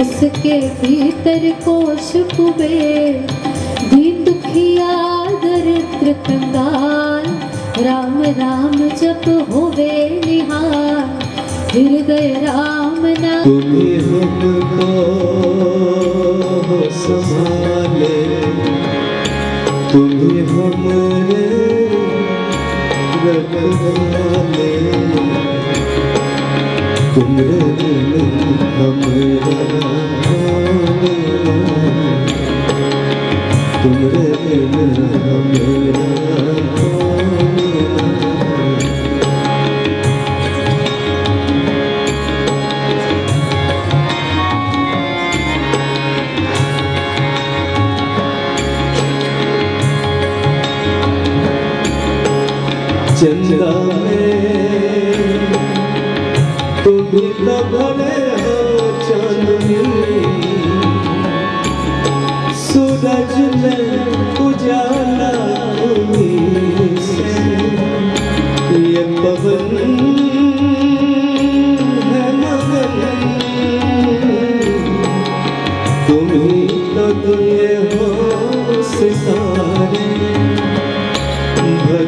उसके भीतर कोश कुबेर दीन दुखिया दरिद्र कंगाल राम राम जप होवे निहार, हृदय राम ना। हमको संभाले हमारे रखवाले Tumre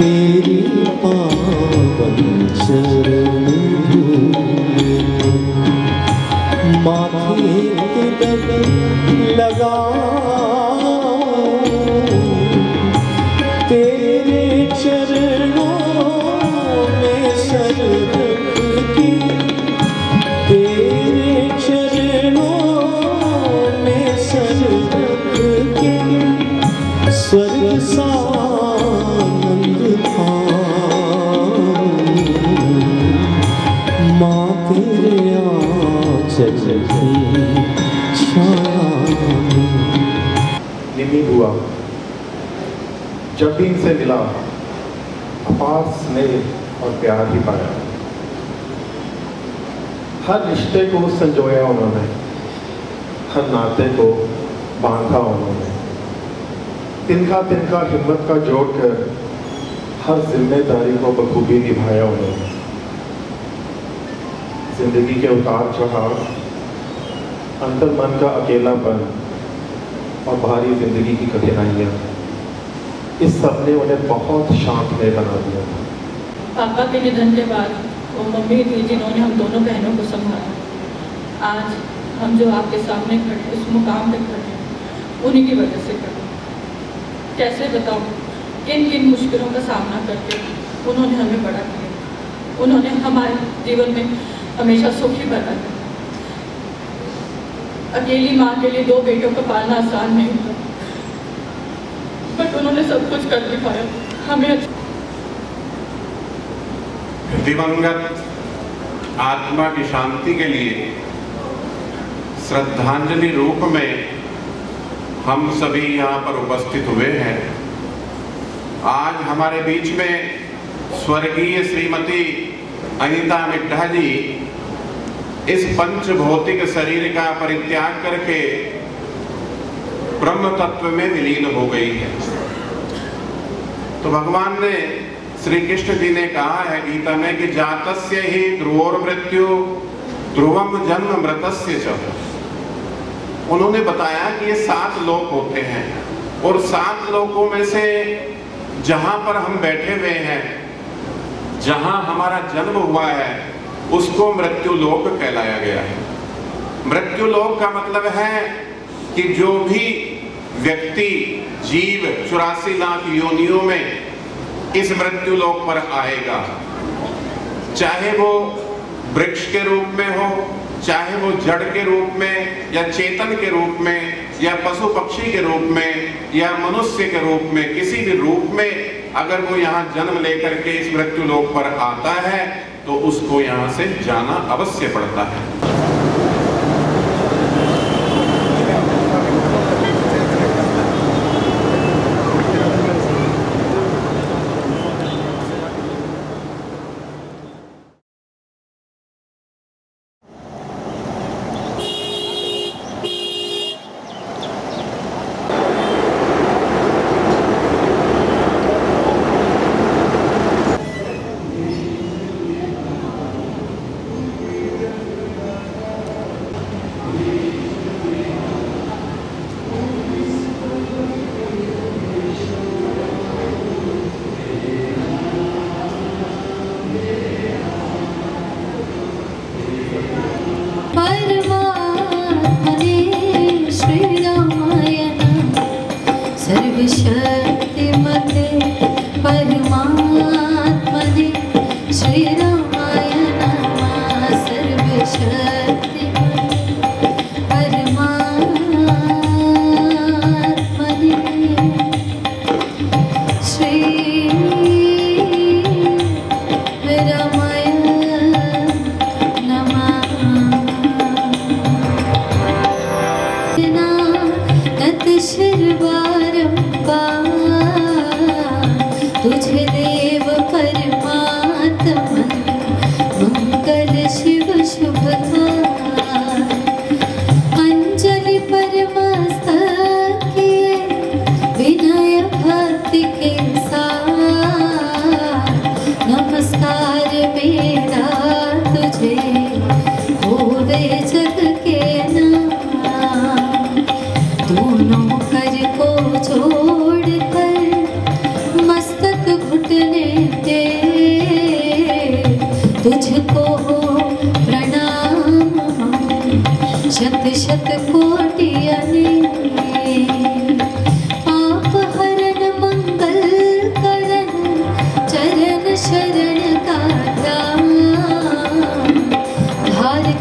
तेरी जब भी इनसे मिला, अपार स्नेह और प्यार ही पाया। हर रिश्ते को संजोया उन्होंने, हर नाते को बांधा उन्होंने। तिनका तिनका हिम्मत का जोड़ कर, हर ज़िम्मेदारी को बखूबी निभाया उन्होंने। ज़िंदगी के उतार चढ़ाव अंतर मन का अकेलापन और भारी ज़िंदगी की कठिनाइयाँ। इस सबने उन्हें बहुत शांतमय बना दिया था। पापा के निधन के बाद वो मम्मी थी जिन्होंने हम दोनों बहनों को संभाला। आज हम जो आपके सामने खड़े उस मुकाम पे खड़े उन्हीं की वजह से खड़े कैसे बताऊँ? किन किन मुश्किलों का सामना करके उन्होंने हमें बड़ा किया। उन्होंने हमारे जीवन में हमेशा सुखी बनाया अकेली माँ के लिए दो बेटों को पालना आसान नहीं होता बट उन्होंने सब कुछ कर दिखाया हमें अच्छा दिवंगत आत्मा की शांति के लिए, श्रद्धांजलि रूप में हम सभी यहाँ पर उपस्थित हुए हैं। आज हमारे बीच में स्वर्गीय श्रीमती अनिता मिड्ढा जी इस पंच भौतिक शरीर का परित्याग करके ब्रह्म तत्व में विलीन हो गई है। तो भगवान ने श्री कृष्ण जी ने कहा है गीता में कि जातस्य ही ध्रुवोर मृत्यु ध्रुवम जन्म मृतस्य च। उन्होंने बताया कि ये सात लोक होते हैं और सात लोकों में से जहाँ पर हम बैठे हुए हैं, जहाँ हमारा जन्म हुआ है, उसको मृत्यु लोक कहलाया गया है। मृत्यु लोक का मतलब है कि जो भी व्यक्ति, जीव, चौरासी लाख योनियों में इस मृत्यु लोक पर आएगा। चाहे वो वृक्ष के रूप में हो, चाहे वो जड़ के रूप में, या चेतन के रूप में, या पशु पक्षी के रूप में, या मनुष्य के रूप में, किसी भी रूप में अगर वो यहाँ जन्म लेकर के इस मृत्यु लोक पर आता है तो उसको यहाँ से जाना अवश्य पड़ता है।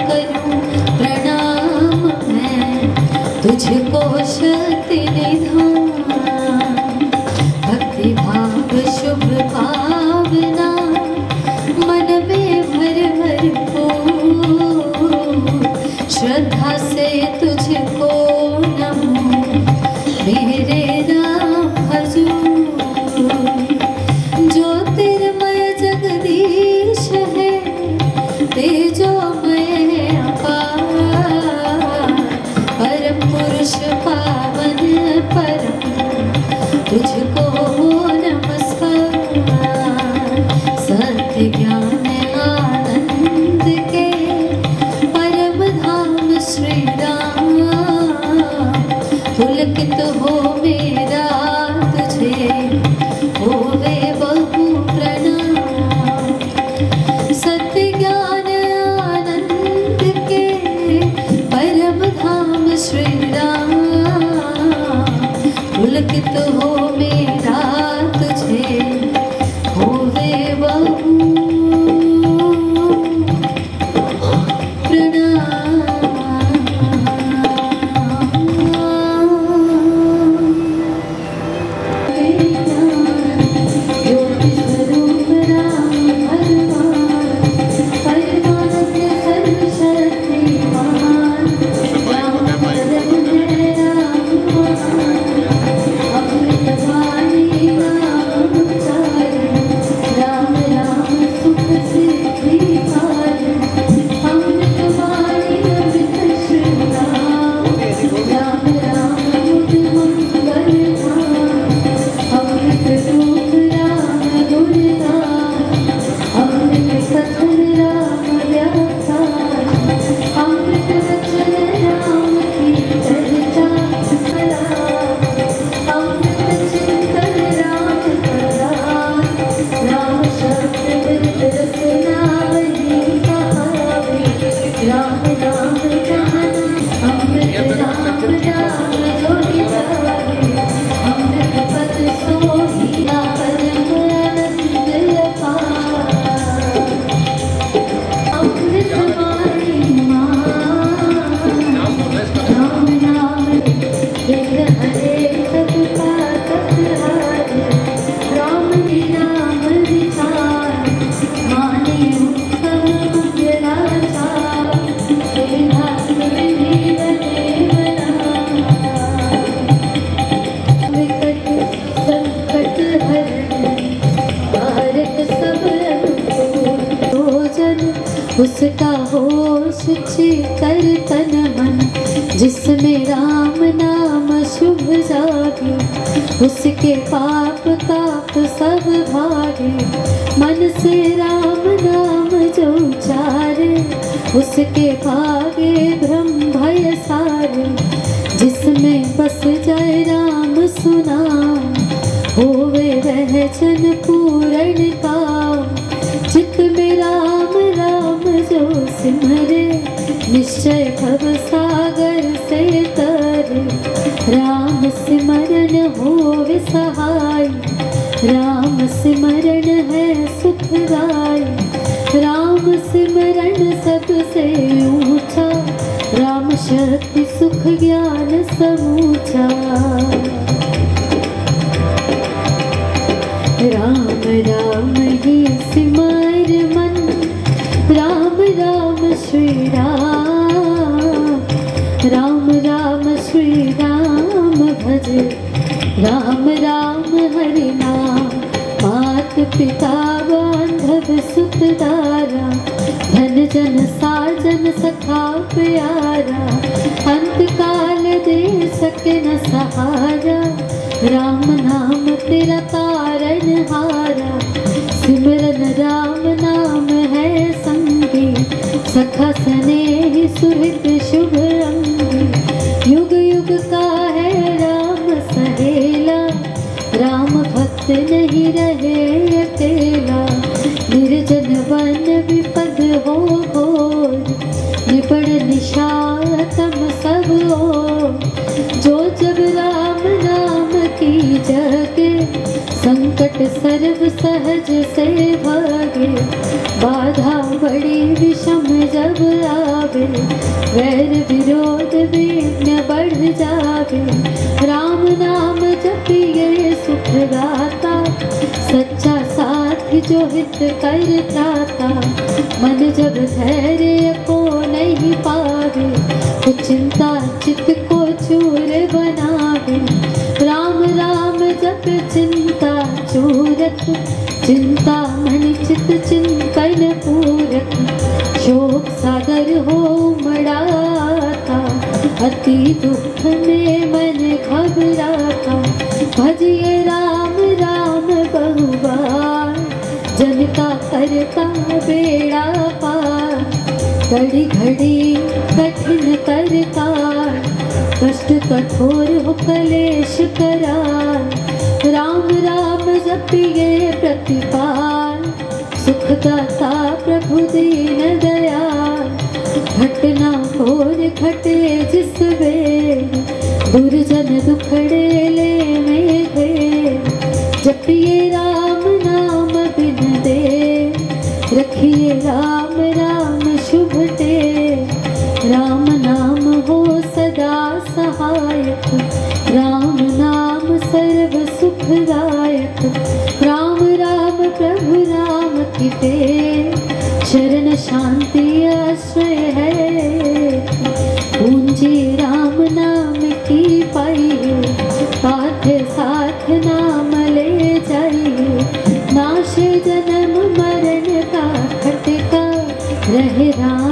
करूँ प्रणाम मैं तुझको शक्ति राम राम श्री राम भज। राम राम हरि नाम। मात पिता बान्धव सुखदारा धन जन साजन सखा प्यारा। अंतकाल दे सके न सहारा। राम नाम तेरा तारण हारा। सिमरन राम नाम है संगी। सखा हि सुहृद नहीं रहे तेरा। निर्जन वन विपद हो घोर निपड़ निशातम सब हो। जो जब राम नाम की जगे संकट सर्व सहज से भागे। बाधा बड़ी विषम जब आवे, वैर विरोध विघ्न बढ़ जावे। राम नाम जपिए सुखदाता जो हित कर त्राता मन जब धैर्य को नहीं पावे तो चिंता चित्त को चूर बनावे। राम राम जब चिंता चूरत, चिंता मन चित चिंतन पूरक शोक सागर हो मड़ाता, अति दुख बेड़ा पार, घड़ी घड़ी कठिन करतार कष्ट कठोर हो कलेश करार, राम राम जपिए प्रतिपाल सुखदाता प्रभु दीन दयाल घटना घोर घटे जिस वेर दुर्जन दुखड़े ले रहे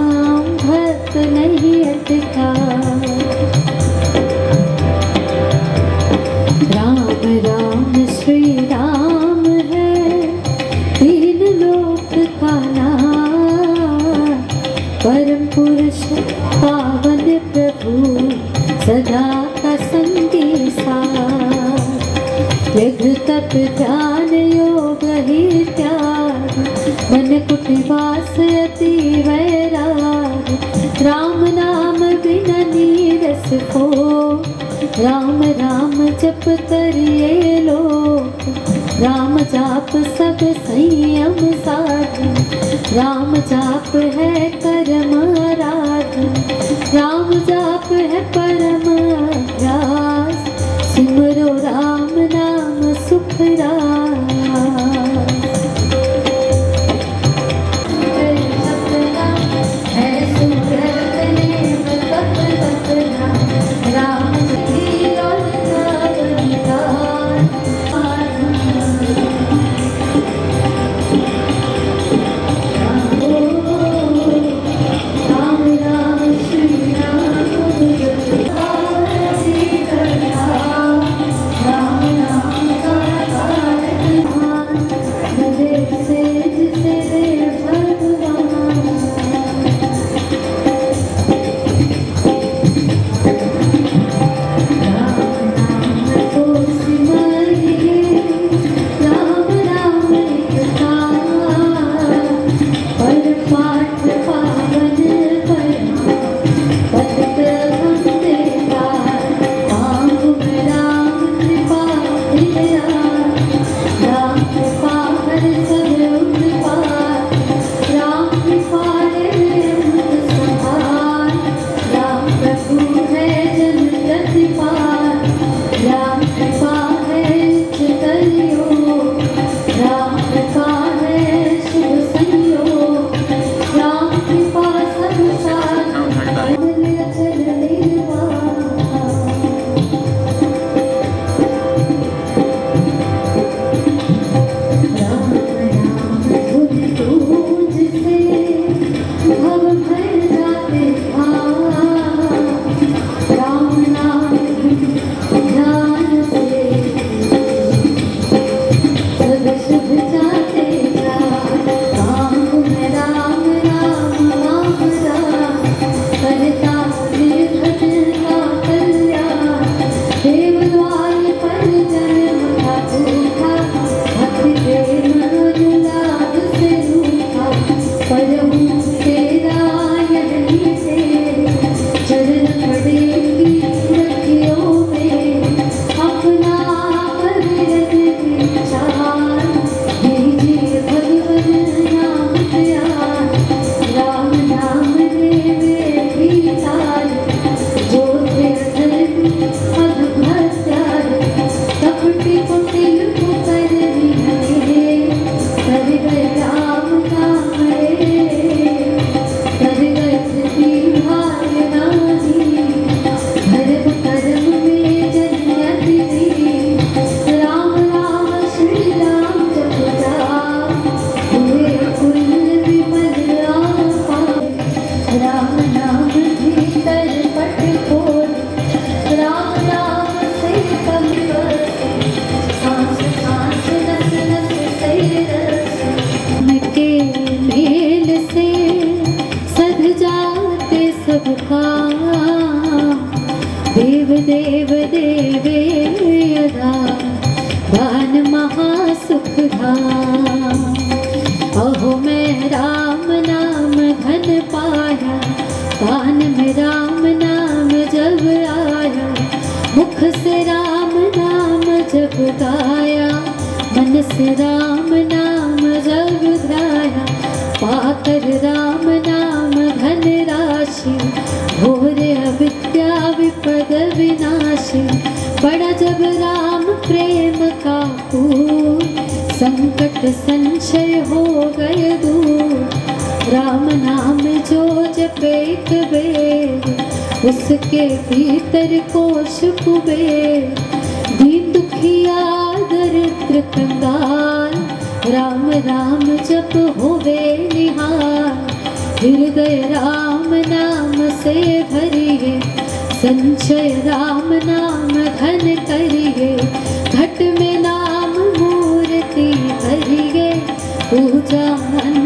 देव देवे यदा दान महासुखधा अहो मैं राम नाम धन पाया कान में राम नाम जब आया, मुख से राम नाम जब गाया, मन से राम नाम जब ध्याया पाकर राम नाम राशि। घोर अविद्या विपद विनाशी। बड़ा जब राम प्रेम का पूर, संकट संशय हो गए दूर। राम नाम जो जपे बेर उसके भीतर कोश कुबेर। दीन दुखिया दरिद्र कंगाल, राम राम जप होवे निहार। हृदय राम नाम से भरिए, संचय राम नाम धन करिए, घट में नाम मूर्ति भरिए, पूजा अंतर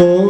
com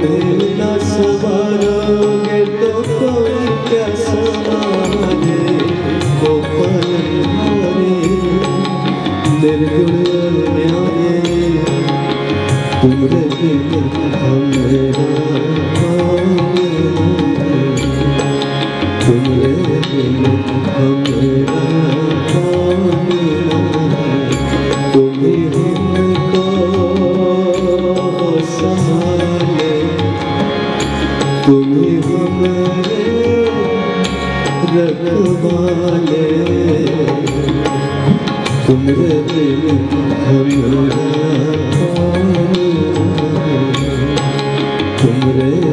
बेला संभालोगे तो कोई क्या संभाले गोपल हरे निर्गुण न्याय पूरे हमेरा हमेरा Hare Hare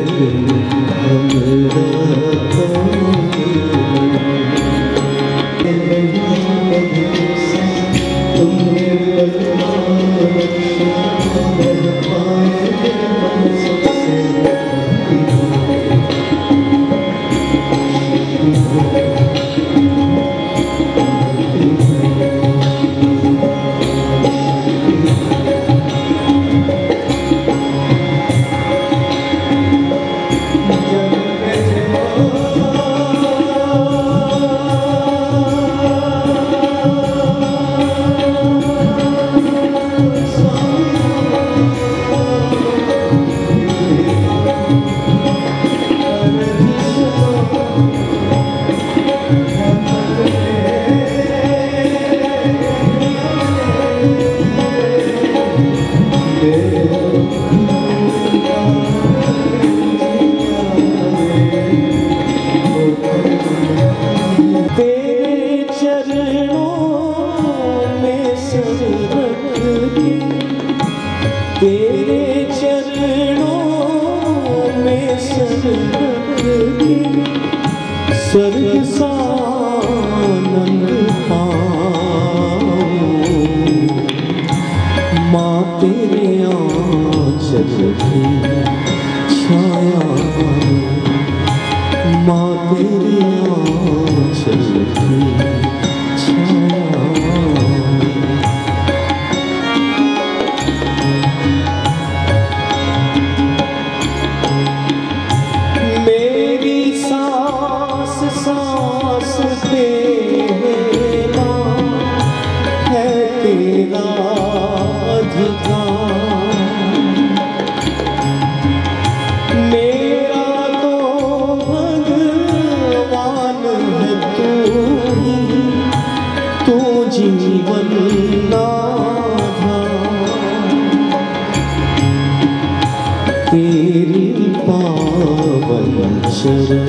आनंद पाऊँ। माँ तेरे आंचल की छाया माँ तेरी पावन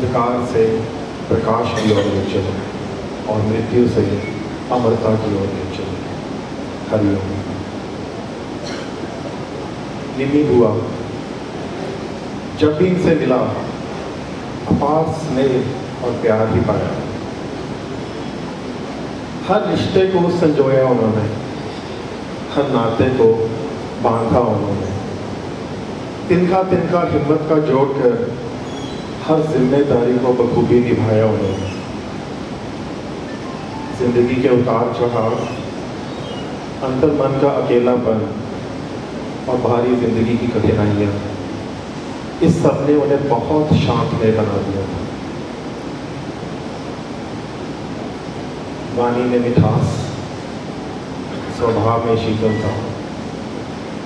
अंधकार से प्रकाश की ओर ले चले और मृत्यु से अमरता की ओर ले चले। हरिओम निमी हुआ। जब भी इनसे मिला, अपार स्नेह और प्यार ही पाया। हर रिश्ते को संजोया उन्होंने, हर नाते को बांधा उन्होंने। तिनका तिनका हिम्मत का जोड़कर हर ज़िम्मेदारी को बखूबी निभाया उन्होंने। ज़िंदगी के उतार चढ़ाव, अंतर मन का अकेलापन और भारी ज़िंदगी की कठिनाइयाँ, इस सबने उन्हें बहुत शांतमय बना दिया था। वाणी में मिठास, स्वभाव में शीतलता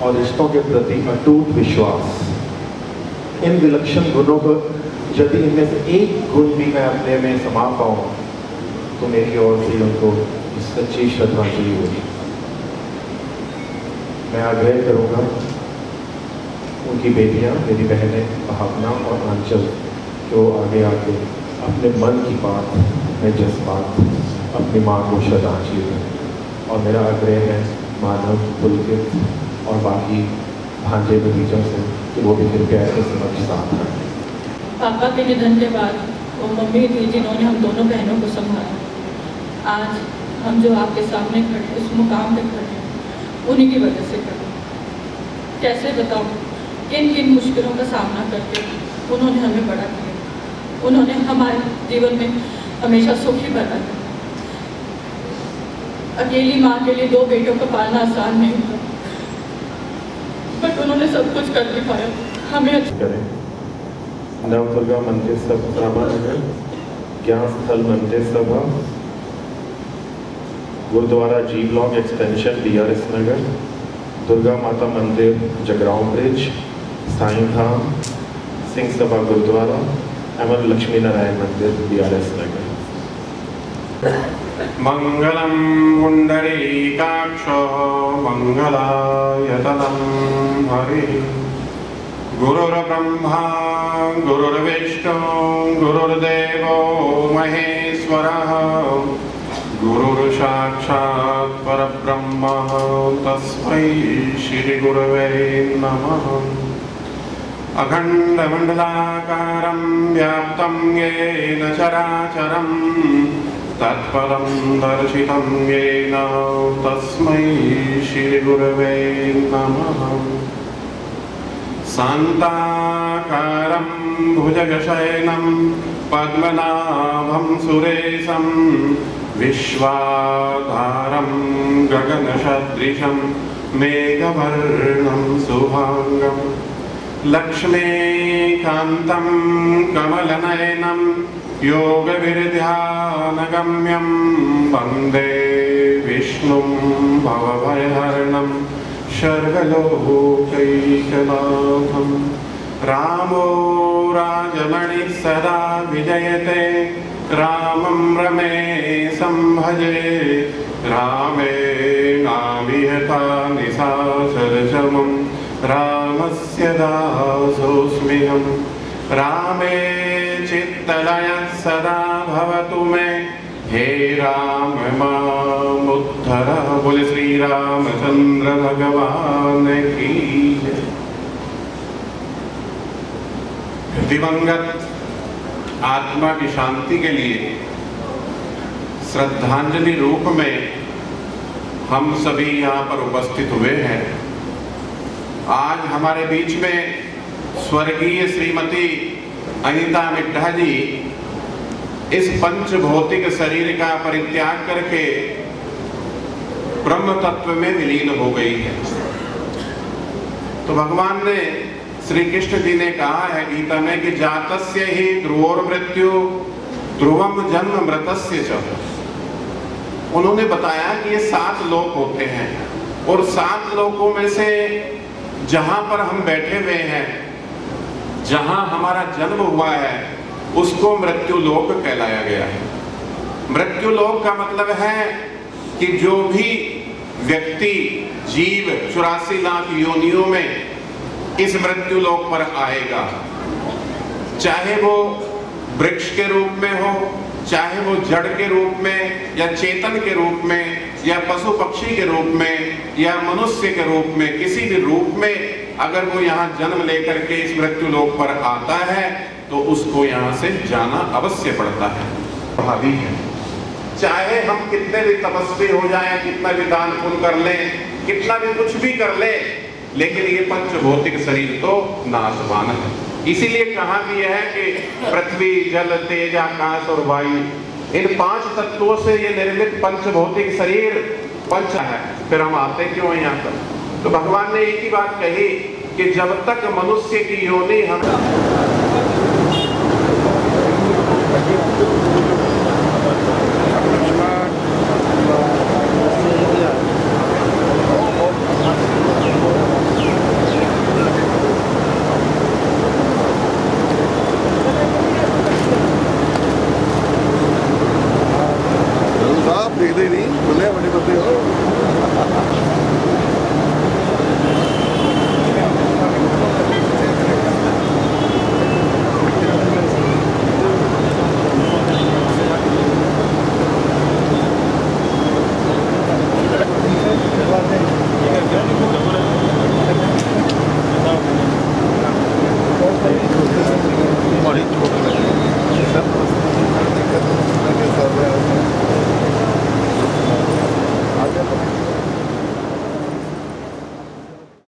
और रिश्तों के प्रति अटूट विश्वास। इन विलक्षण गुणों को यदि इनमें से एक गुण भी मैं अपने में समा पाऊँ तो मेरी ओर से उनको सच्ची श्रद्धांजलि होगी। मैं आग्रह करूँगा, उनकी बेटियाँ, मेरी बहनें, भावना और आंचल, जो आगे आके अपने मन की बात, अपने जज्बात, अपनी माँ को श्रद्धांजलि दें। और मेरा आग्रह है मानव पुलकित और बाकी भांजे बगीचों से, कि वो भी कृपया ऐसे समक्ष साथ आए पापा के निधन के बाद वो मम्मी थी जिन्होंने हम दोनों बहनों को संभाला। आज हम जो आपके सामने खड़े उस मुकाम पे खड़े उन्हीं की वजह से खड़े कैसे बताऊँ? किन किन मुश्किलों का सामना करके उन्होंने हमें बड़ा किया। उन्होंने हमारे जीवन में हमेशा सुखी बना अकेली माँ के लिए दो बेटों को पालना आसान नहीं था। बट उन्होंने सब कुछ कर दिखाया हमें अच्छा करें। नव दुर्गा मंदिर सभा नगर Gyan Sthal Mandir Sabha Gurdwara ji block extension DRS Nagar, Durga Mata Mandir, Jagraon bridge Sai Dham, Singh Sabha Gurdwara, एवं लक्ष्मी नारायण मंदिर डीआरएस नगर। मङ्गलं पुण्डरीकाक्षो मङ्गलायतनं हरिः। गुरुर्ब्रह्मा, गुरुर्विष्णु, गुरुर्देवो, महेश्वरः। गुरुर्साक्षात् परब्रह्म, तस्मै श्रीगुरवे नमः। अखण्डमण्डलाकारं व्याप्तं येन चराचरं तत्पदं दर्शितं येन तस्मै श्रीगुरवे नमः। शान्ताकारं भुजगशयनं पद्मनाभं सुरेशं विश्वाधारं गगनसदृशं मेघवर्णं शुभाङ्गम् लक्ष्मीकान्तं कमलनयनं योगविर्ध्यानगम्यं वन्दे विष्णुं भवभयहरणं सर्वलोकैकनाथं रामो राजमणिः सदा विजयते। रामं रमेशं भजे रामेणाविहता निशाचरचमम् रामस्य दासोऽस्म्यहं रामे चित्तलयः सदा भवतु मे। हे राम, मामुद्धर, बोले श्री रामचंद्र भगवान की दिवंगत आत्मा की शांति के लिए, श्रद्धांजलि रूप में हम सभी यहाँ पर उपस्थित हुए हैं। आज हमारे बीच में स्वर्गीय श्रीमती अनिता मिड्ढा जी इस पंच भौतिक शरीर का परित्याग करके ब्रह्म तत्व में विलीन हो गई है। तो भगवान ने श्री कृष्ण जी ने कहा है गीता में कि जातस्य ही ध्रुवोर मृत्यु ध्रुवम जन्म मृतस्य च। उन्होंने बताया कि ये सात लोक होते हैं और सात लोकों में से जहाँ पर हम बैठे हुए हैं, जहाँ हमारा जन्म हुआ है उसको मृत्यु लोक कहलाया गया है। मृत्यु लोक का मतलब है कि जो भी व्यक्ति, जीव, चौरासी लाख योनियों में इस मृत्यु लोक पर आएगा, चाहे वो वृक्ष के रूप में हो, चाहे वो जड़ के रूप में, या चेतन के रूप में, या पशु पक्षी के रूप में, या मनुष्य के रूप में, किसी भी रूप में अगर वो यहाँ जन्म लेकर के इस मृत्यु लोक पर आता है तो उसको यहाँ से जाना अवश्य पड़ता है। प्रभावी है। चाहे हम कितने भी तपस्वी हो जाएँ, कितना भी दान पुण्य कर लें कितना भी कुछ भी कर लें लेकिन ये पंच भौतिक शरीर तो नाशवान है। इसीलिए कहा भी है कि पृथ्वी जल तेज आकाश और वायु इन पाँच तत्वों से ये निर्मित पंच भौतिक शरीर पंच है। फिर हम आते क्यों हैं यहाँ पर? तो भगवान ने एक ही बात कही कि जब तक मनुष्य की योनि हम Thank you.